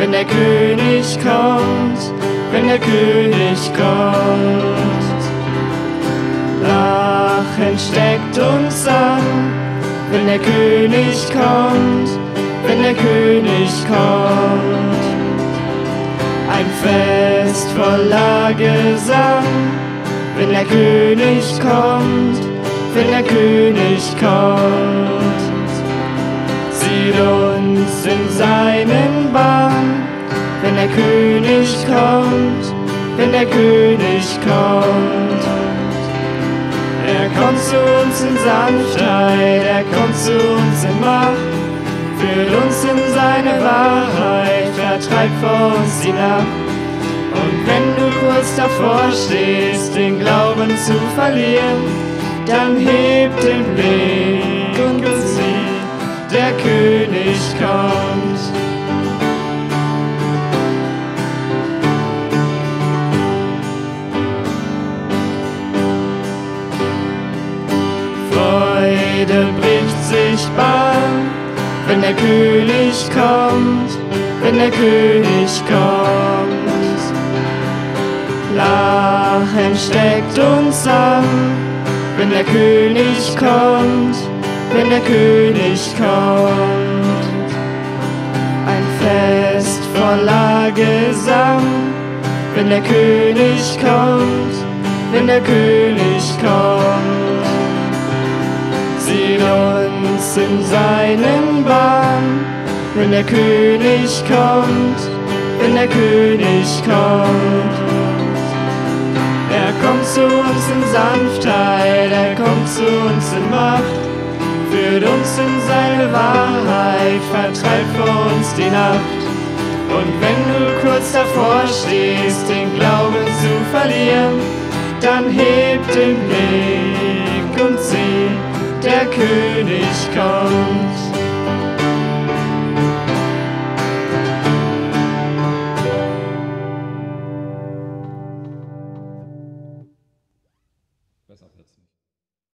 wenn der König kommt, wenn der König kommt. Lachen steckt uns an, wenn der König kommt, wenn der König kommt. Ein Fest voller Gesang, wenn der König kommt, wenn der König kommt. Der König kommt, wenn der König kommt. Er kommt zu uns in Sanftheit, er kommt zu uns in Macht, führt uns in seine Wahrheit, vertreibt vor uns die Nacht. Und wenn du kurz davor stehst, den Glauben zu verlieren, dann heb den Blick Freude bricht sich Bahn, wenn der König kommt, wenn der König kommt. Lachen steckt uns an, wenn der König kommt, wenn der König kommt. Ein Fest voller Gesang, wenn der König kommt, wenn der König kommt. Uns in seinen Bahn, wenn der König kommt, wenn der König kommt. Er kommt zu uns in Sanftheit, er kommt zu uns in Macht, führt uns in seine Wahrheit, vertreibt vor uns die Nacht. Und wenn du kurz davor stehst, den Glauben zu verlieren, dann heb den Blick und sieh, der König kommt.